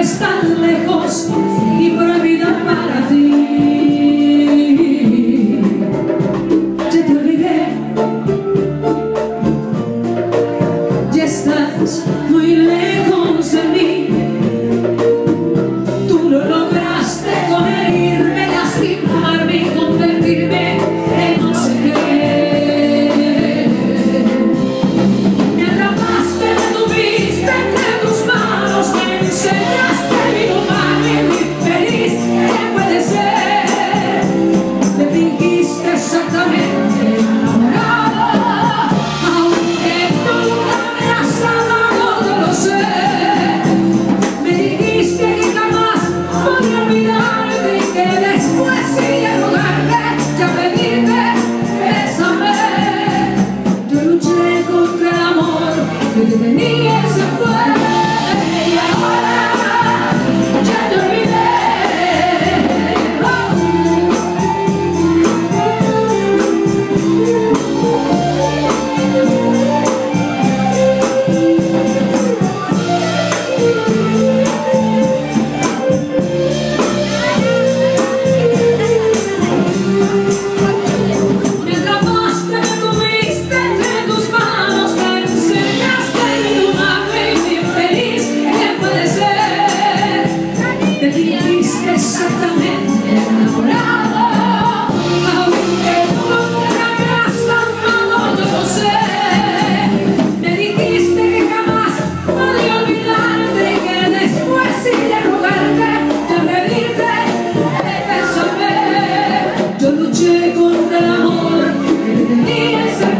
están lejos. need. Jesus.